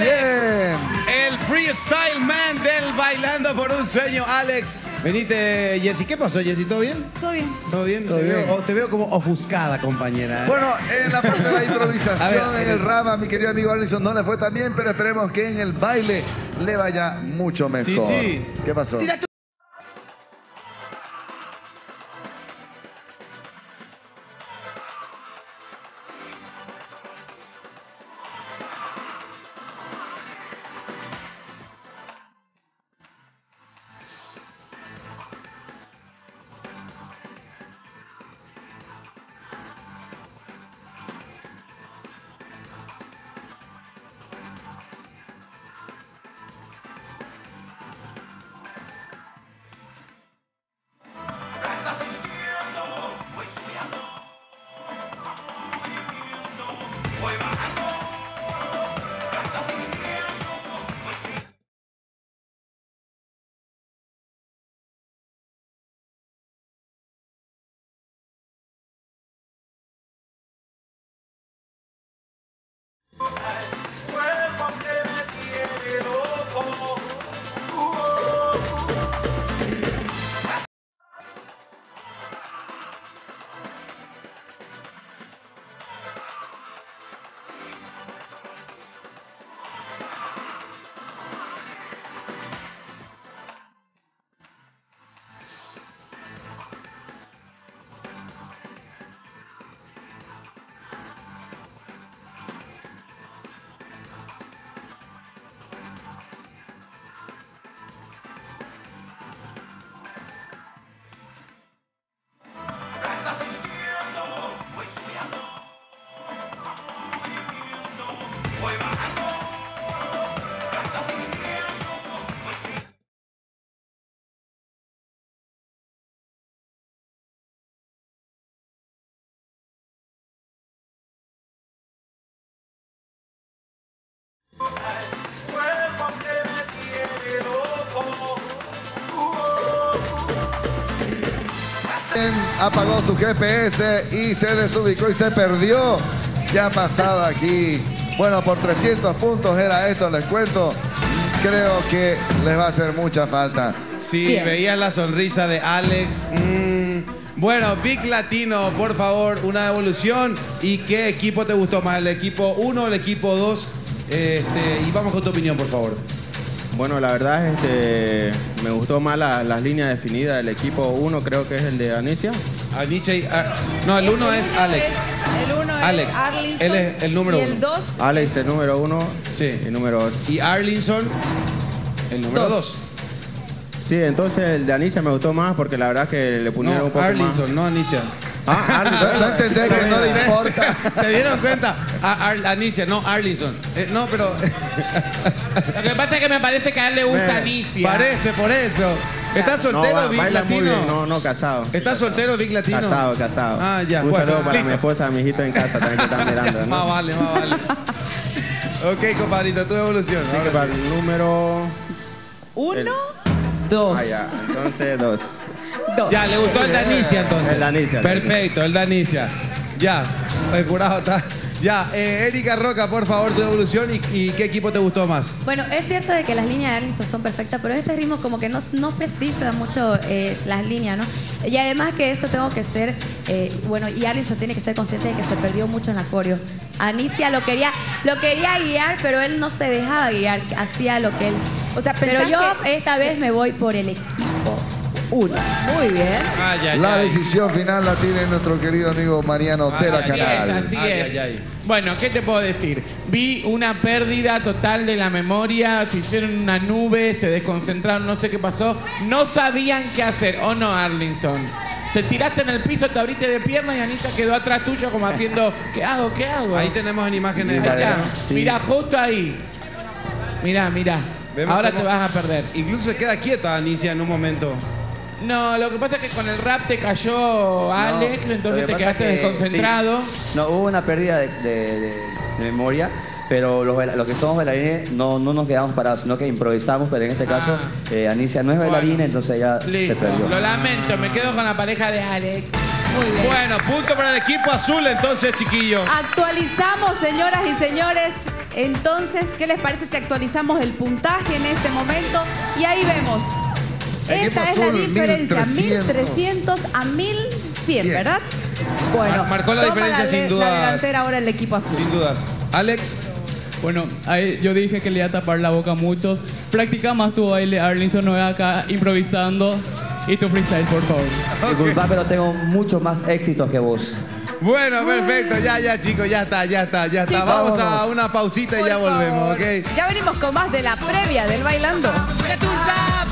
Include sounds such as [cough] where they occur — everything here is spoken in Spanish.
bien. El freestyle man del Bailando por un Sueño, Alex. Venite, Jessy. ¿Qué pasó, Jessy? ¿Todo bien? Todo bien. ¿Todo bien? Todo te, bien. Veo, oh, te veo como ofuscada, compañera. ¿eh? Bueno, en la parte de la [laughs] improvisación, ver, en el rama, mi querido amigo Alison no le fue tan bien, pero esperemos que en el baile le vaya mucho mejor. sí. ¿Qué pasó? Apagó su GPS y se desubicó y se perdió. ¿Qué ha pasado aquí? Bueno, por 300 puntos era esto, les cuento. Creo que les va a hacer mucha falta. Sí, Bien. veías la sonrisa de Alex. Mm, Bueno, Big Latino, por favor, una devolución. ¿Y qué equipo te gustó más? ¿El equipo 1 o el equipo 2? Este, y vamos con tu opinión, por favor. Bueno, la verdad este, me gustó más la- las líneas definidas del equipo 1, creo que es el de Anicia. Anicia y Ar- No, el 1 es Alex. El uno Alex. es Arlinson. Él es el número y uno. el dos Alex el número 1 Sí. y número 2. Y Arlinson, el número Dos. 2. Sí, entonces el de Anicia me gustó más porque la verdad que le pusieron un No, poco Arlinson, no Anicia. Ah. [laughs] No entendés que no le [laughs] importa. ¿Se dieron cuenta? A- Ar- Anicia, no Arlinson. Eh, no, pero [laughs] Lo que pasa es que me parece que a él le gusta Anicia. parece por eso. ¿Estás No, soltero, ba- Big baila muy Latino? bien. No, no, casado. ¿Estás soltero, Big Latino? Casado, casado. Ah, ya. Un bueno, saludo para listo. mi esposa, mi hijito en casa también que están mirando. ¿no? Más vale, más vale. ok, compadrito, tu devolución. Así que para el número... Uno, dos. Ah, ya. Entonces, dos. Dos. Ya, le gustó el Danicia entonces. El Danicia. Perfecto, el Danicia. Ya, el curado está. Ya, eh, Erika Roca, por favor, tu devolución y, y qué equipo te gustó más. Bueno, es cierto de que las líneas de Arlinson son perfectas, pero este ritmo como que no, no precisa mucho eh, las líneas, ¿no? Y además que eso tengo que ser, eh, bueno, y Arlinson tiene que ser consciente de que se perdió mucho en la coreo. Anicia lo quería, lo quería guiar, pero él no se dejaba guiar, hacía lo que él... O sea, Pero yo esta vez me voy por el equipo uno. Muy bien. Ay, ay, La ay. decisión final la tiene nuestro querido amigo Mariano Ay, Tela ay, Así es, Canal. así Ay, es. ay, ay. Bueno, ¿qué te puedo decir? Vi una pérdida total de la memoria, se hicieron una nube, se desconcentraron, no sé qué pasó. No sabían qué hacer, ¿o no, Arlinson? Te tiraste en el piso, te abriste de pierna y Anita quedó atrás tuyo como haciendo, ¿qué hago? ¿Qué hago? Ahí tenemos en imágenes. Está. Sí. Mirá, justo ahí. Mirá, mirá. Vemos Ahora cómo- te vas a perder. Incluso se queda quieta Anicia en un momento. No, lo que pasa es que con el rap te cayó Alex, lo entonces que te pasa quedaste es que, desconcentrado. sí, no, hubo una pérdida de, de- de- de memoria, pero los, baila- los que somos bailarines no, no nos quedamos parados, sino que improvisamos, pero en este caso Ah. eh, Anicia no es Bueno. bailarina, entonces ella se Listo. perdió. Lo lamento, me quedo con la pareja de Alex. Muy bien. Bueno, punto para el equipo azul entonces, chiquillos. Actualizamos, señoras y señores, Entonces, ¿qué les parece si actualizamos el puntaje en este momento? Y ahí vemos. Esta es la diferencia, 1300. 1300 a 1100, Cien. ¿verdad? Bueno, Mar- marcó la toma diferencia sin. La delantera ahora el equipo azul. Sin dudas. Alex, Bueno, ahí yo dije que le iba a tapar la boca a muchos. Practica más tu baile, Arlinson, no es acá improvisando. Y tu freestyle, por favor. Disculpa, pero tengo mucho más éxitos que vos. Bueno, perfecto. Ya, ya, chicos, ya está, ya está, ya está. Chicos, Vamos a una pausita y Por ya volvemos, favor. ¿ok? Ya venimos con más de la previa del bailando. ¡Es un zap!